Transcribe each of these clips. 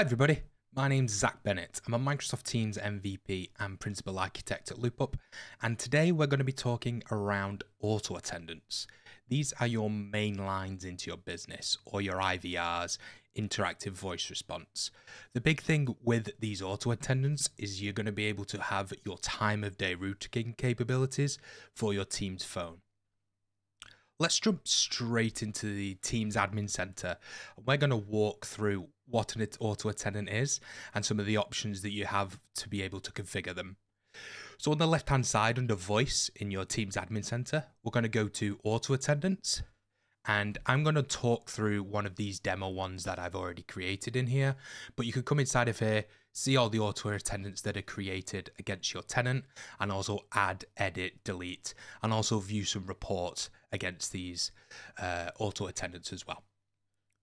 Hi everybody, my name's Zach Bennett. I'm a Microsoft Teams MVP and Principal Architect at LoopUp, and today we're going to be talking around auto attendants. These are your main lines into your business or your IVRs, interactive voice response. The big thing with these auto attendants is you're going to be able to have your time of day routing capabilities for your Teams phone. Let's jump straight into the Teams Admin Center. We're going to walk through what an auto attendant is and some of the options that you have to be able to configure them. So on the left hand side under voice in your Teams Admin Center, we're going to go to auto attendants and I'm going to talk through one of these demo ones that I've already created in here, but you can come inside of here, see all the auto attendants that are created against your tenant, and also add, edit, delete, and also view some reports against these uh, auto attendants as well.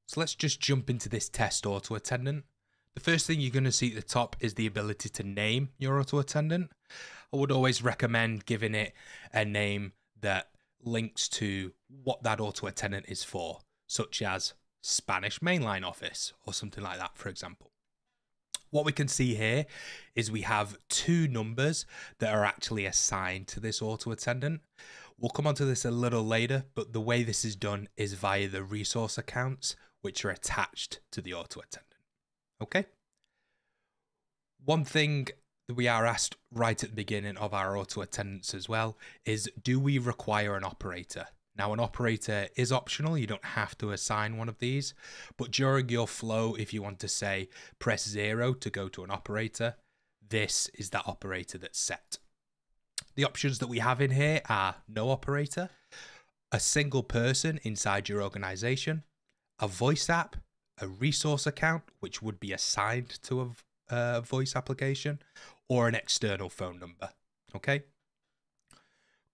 So let's just jump into this test auto attendant. The first thing you're going to see at the top is the ability to name your auto attendant. I would always recommend giving it a name that links to what that auto attendant is for, such as Spanish mainline office or something like that, for example. What we can see here is we have two numbers that are actually assigned to this auto attendant. We'll come onto this a little later, but the way this is done is via the resource accounts, which are attached to the auto attendant. Okay? One thing that we are asked right at the beginning of our auto attendants as well is do we require an operator? Now, an operator is optional. You don't have to assign one of these. But during your flow, if you want to say press zero to go to an operator, this is that operator that's set. The options that we have in here are no operator, a single person inside your organization, a voice app, a resource account, which would be assigned to a, a uh, voice application, or an external phone number. Okay.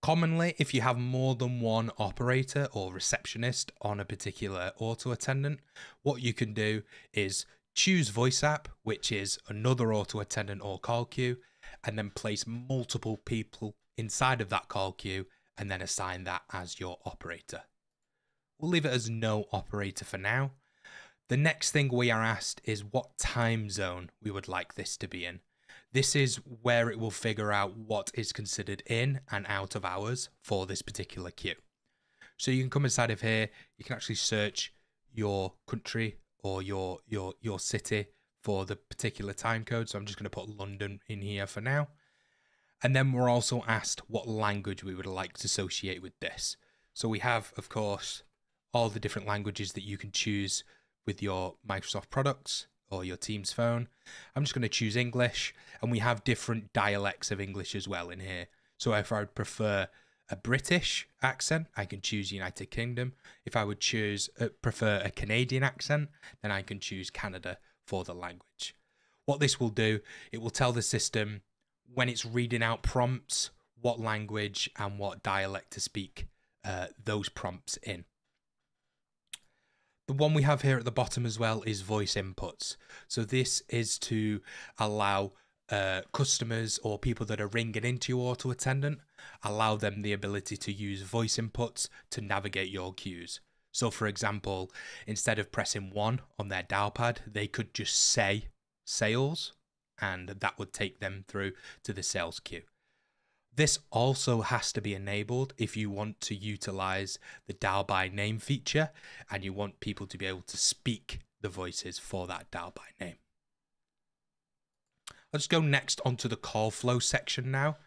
Commonly, if you have more than one operator or receptionist on a particular auto attendant, what you can do is choose voice app, which is another auto attendant or call queue, and then place multiple people inside of that call queue and then assign that as your operator. We'll leave it as no operator for now. The next thing we are asked is what time zone we would like this to be in. This is where it will figure out what is considered in and out of hours for this particular queue. So you can come inside of here, you can actually search your country or your your your city for the particular time code. So I'm just going to put London in here for now. And then we're also asked what language we would like to associate with this. So we have, of course, all the different languages that you can choose with your Microsoft products or your Teams phone. I'm just going to choose English, and we have different dialects of English as well in here. So if I would prefer a British accent, I can choose United Kingdom. If I would choose uh, prefer a Canadian accent, then I can choose Canada for the language. What this will do, it will tell the system when it's reading out prompts what language and what dialect to speak uh, those prompts in. The one we have here at the bottom as well is voice inputs. So this is to allow uh, customers or people that are ringing into your auto attendant, allow them the ability to use voice inputs to navigate your queues. So, for example, instead of pressing one on their dial pad, they could just say sales, and that would take them through to the sales queue. This also has to be enabled if you want to utilize the dial by name feature and you want people to be able to speak the voices for that dial by name. Let's go next onto the call flow section now.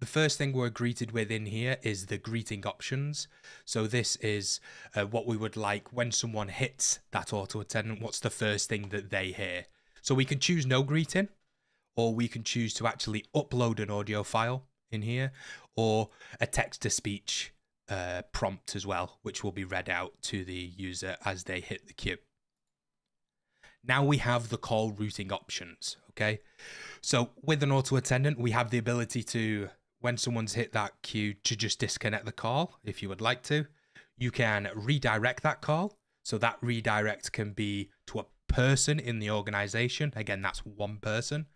The first thing we're greeted with in here is the greeting options. So this is uh, what we would like when someone hits that auto attendant. What's the first thing that they hear? So we can choose no greeting, or we can choose to actually upload an audio file in here, or a text to speech uh, prompt as well, which will be read out to the user as they hit the queue. Now we have the call routing options. Okay. So with an auto attendant, we have the ability to, when someone's hit that queue, to just disconnect the call if you would like to. You can redirect that call. So that redirect can be to a person in the organization. Again, that's one person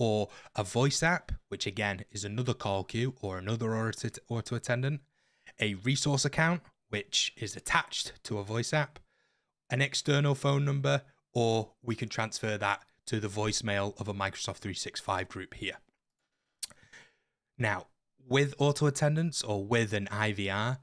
or a voice app, which again is another call queue or another auto attendant, a resource account, which is attached to a voice app, an external phone number, or we can transfer that to the voicemail of a Microsoft 365 group here. Now, with auto attendants or with an IVR,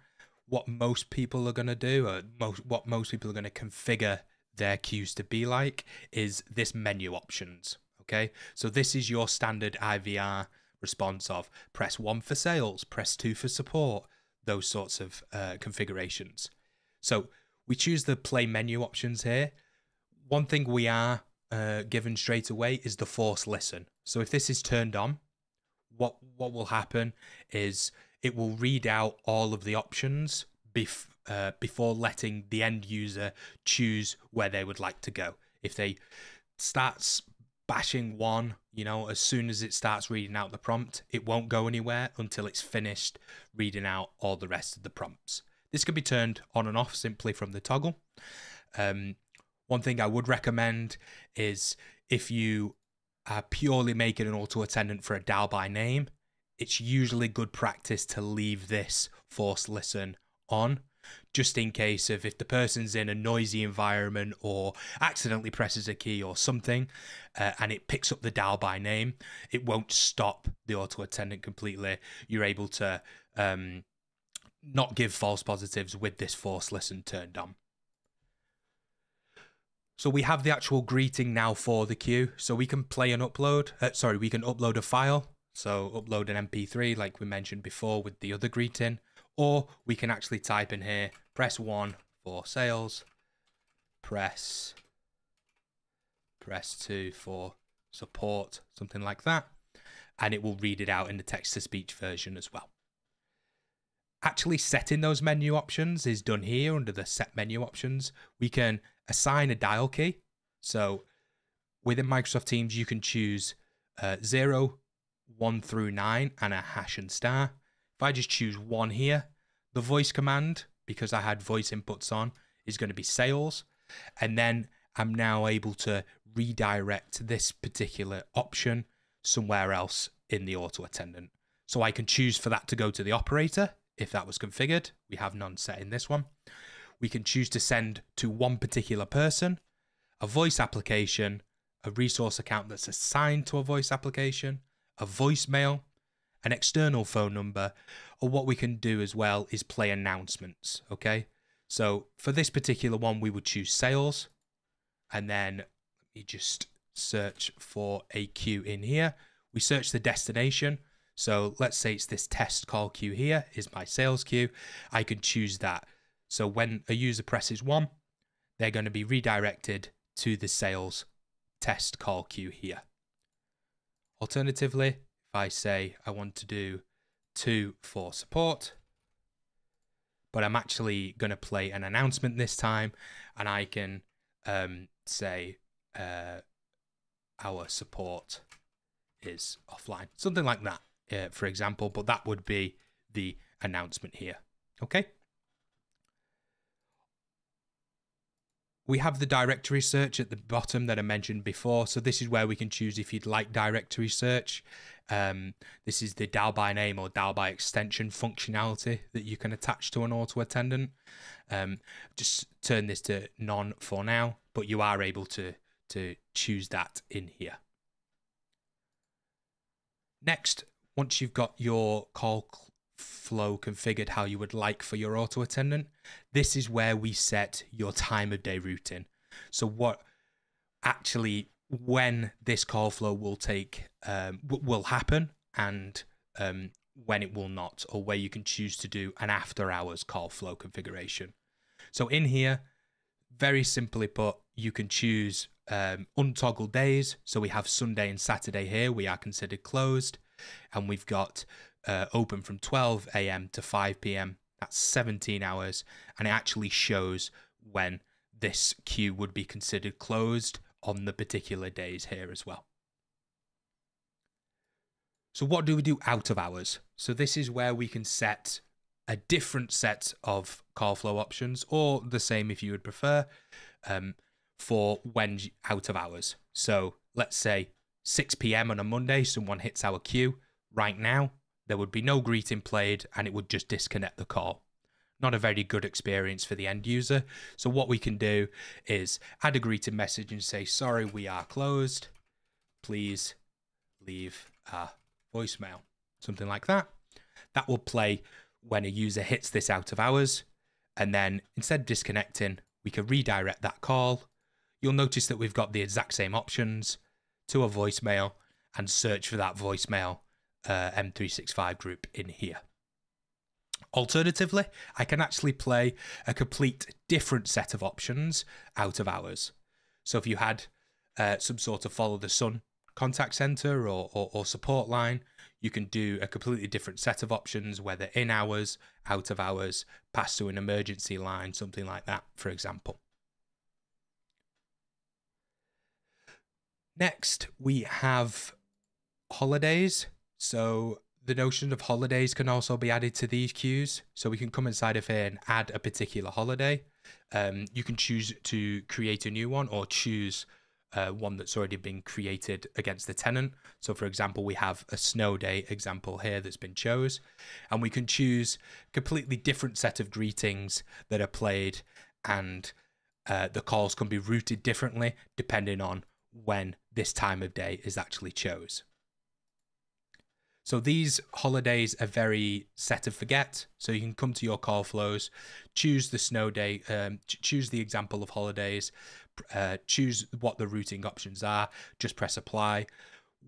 what most people are going to do, or most, what most people are going to configure their queues to be like, is this menu options. Okay, so this is your standard IVR response of press one for sales, press two for support, those sorts of uh, configurations. So we choose the play menu options here. One thing we are uh, given straight away is the force listen. So if this is turned on, what what will happen is it will read out all of the options bef- uh, before letting the end user choose where they would like to go. If they starts bashing one, you know, as soon as it starts reading out the prompt, it won't go anywhere until it's finished reading out all the rest of the prompts. This can be turned on and off simply from the toggle. Um, one thing I would recommend is if you are purely making an auto attendant for a dial by name, it's usually good practice to leave this force listen on just in case of if the person's in a noisy environment or accidentally presses a key or something uh, and it picks up the dial by name it won't stop the auto attendant completely. You're able to um, not give false positives with this force listen turned on. So we have the actual greeting now for the queue. So we can play and upload uh, sorry we can upload a file. So upload an mp3 like we mentioned before with the other greeting or we can actually type in here, press one for sales, press, press two for support, something like that. And it will read it out in the text to speech version as well. Actually setting those menu options is done here under the set menu options. We can assign a dial key. So within Microsoft Teams, you can choose uh, 0, 1 through 9 and a hash and star. If I just choose one here, the voice command, because I had voice inputs on, is going to be sales. And then I'm now able to redirect this particular option somewhere else in the auto attendant. So I can choose for that to go to the operator if that was configured. We have none set in this one. We can choose to send to one particular person, a voice application, a resource account that's assigned to a voice application, a voicemail, an external phone number, or what we can do as well is play announcements. Okay. So for this particular one, we would choose sales and then let me just search for a queue in here. We search the destination. So let's say it's this test call queue here is my sales queue. I can choose that. So when a user presses one, they're going to be redirected to the sales test call queue here. Alternatively, if I say I want to do two for support, but I'm actually going to play an announcement this time, and I can um, say uh, our support is offline, something like that, uh, for example. But that would be the announcement here. Okay. We have the directory search at the bottom that I mentioned before. So this is where we can choose if you'd like directory search. Um, this is the dial by name or dial by extension functionality that you can attach to an auto attendant. Um, just turn this to none for now, but you are able to, to choose that in here. Next, once you've got your call flow configured how you would like for your auto attendant, this is where we set your time of day routing. So what actually when this call flow will take um, will happen and um, when it will not, or where you can choose to do an after hours call flow configuration. So in here, very simply put, you can choose um, untoggle days. So we have Sunday and Saturday here. We are considered closed, and we've got uh, open from 12 a.m. to 5 p.m. That's 17 hours, and it actually shows when this queue would be considered closed on the particular days here as well. So what do we do out of hours? So this is where we can set a different set of call flow options, or the same if you would prefer, um, for when out of hours. So let's say 6 p.m. on a Monday, someone hits our queue. Right now, there would be no greeting played and it would just disconnect the call. not a very good experience for the end user. So what we can do is add a greeting message and say, sorry, we are closed. Please leave a voicemail, something like that. That will play when a user hits this out of hours. And then instead of disconnecting, we can redirect that call. You'll notice that we've got the exact same options to a voicemail and search for that voicemail uh, M365 group in here. Alternatively, I can actually play a complete different set of options out of hours. So if you had uh, some sort of follow the sun contact center or, or, or support line, you can do a completely different set of options, whether in hours, out of hours, pass to an emergency line, something like that, for example. Next, we have holidays. So the notion of holidays can also be added to these queues. So we can come inside of here and add a particular holiday. Um, you can choose to create a new one or choose uh, one that's already been created against the tenant. So for example, we have a snow day example here that's been chose and we can choose completely different set of greetings that are played and uh, the calls can be routed differently depending on when this time of day is actually chose. So these holidays are very set and forget. So you can come to your call flows, choose the snow day, um, choose the example of holidays, uh, choose what the routing options are, just press apply.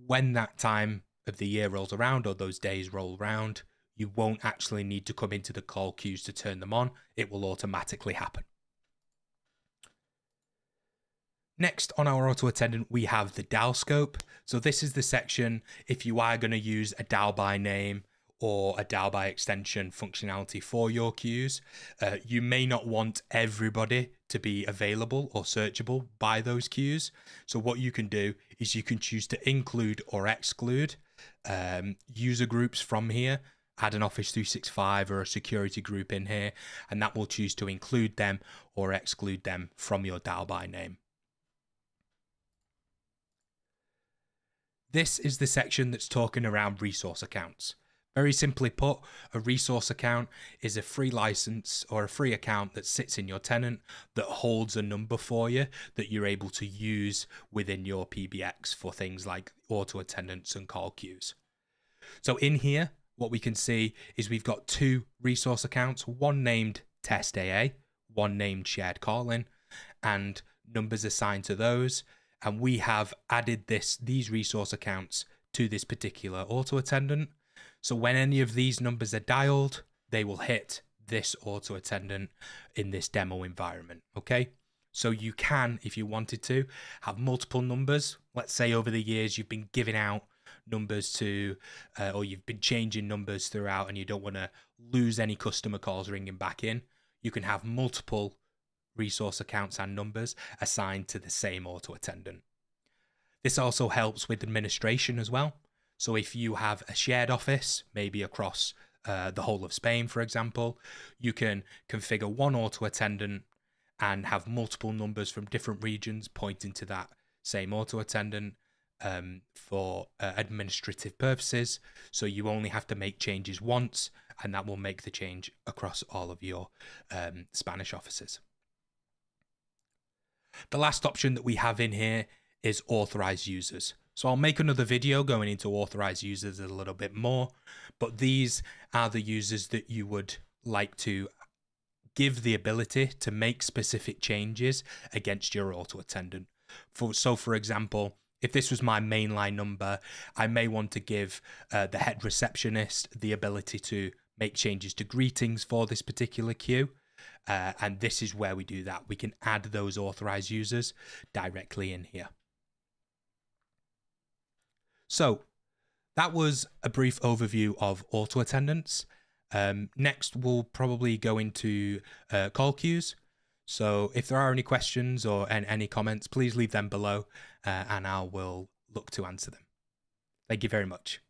When that time of the year rolls around or those days roll around, you won't actually need to come into the call queues to turn them on. It will automatically happen. Next on our auto attendant, we have the dial scope. So this is the section if you are going to use a dial by name or a dial by extension functionality for your queues. Uh, you may not want everybody to be available or searchable by those queues. So what you can do is you can choose to include or exclude um, user groups from here add an Office 365 or a security group in here, and that will choose to include them or exclude them from your dial by name. This is the section that's talking around resource accounts. Very simply put, a resource account is a free license or a free account that sits in your tenant that holds a number for you that you're able to use within your PBX for things like auto attendants and call queues. So in here, what we can see is we've got two resource accounts, one named test AA, one named shared calling, and numbers assigned to those and we have added this these resource accounts to this particular auto attendant. So when any of these numbers are dialed, they will hit this auto attendant in this demo environment. Okay. So you can, if you wanted to, have multiple numbers. Let's say over the years you've been giving out numbers to, uh, or you've been changing numbers throughout and you don't want to lose any customer calls ringing back in. You can have multiple resource accounts and numbers assigned to the same auto attendant. This also helps with administration as well. So if you have a shared office, maybe across uh, the whole of Spain, for example, you can configure one auto attendant and have multiple numbers from different regions pointing to that same auto attendant um, for uh, administrative purposes. So you only have to make changes once, and that will make the change across all of your um, Spanish offices. The last option that we have in here is authorized users. So I'll make another video going into authorized users a little bit more, but these are the users that you would like to give the ability to make specific changes against your auto attendant. For, so for example, if this was my mainline number, I may want to give uh, the head receptionist the ability to make changes to greetings for this particular queue. Uh, and this is where we do that. We can add those authorized users directly in here. So that was a brief overview of auto attendants. Um, next, we'll probably go into uh, call queues. So if there are any questions or any comments, please leave them below uh, and I will look to answer them. Thank you very much.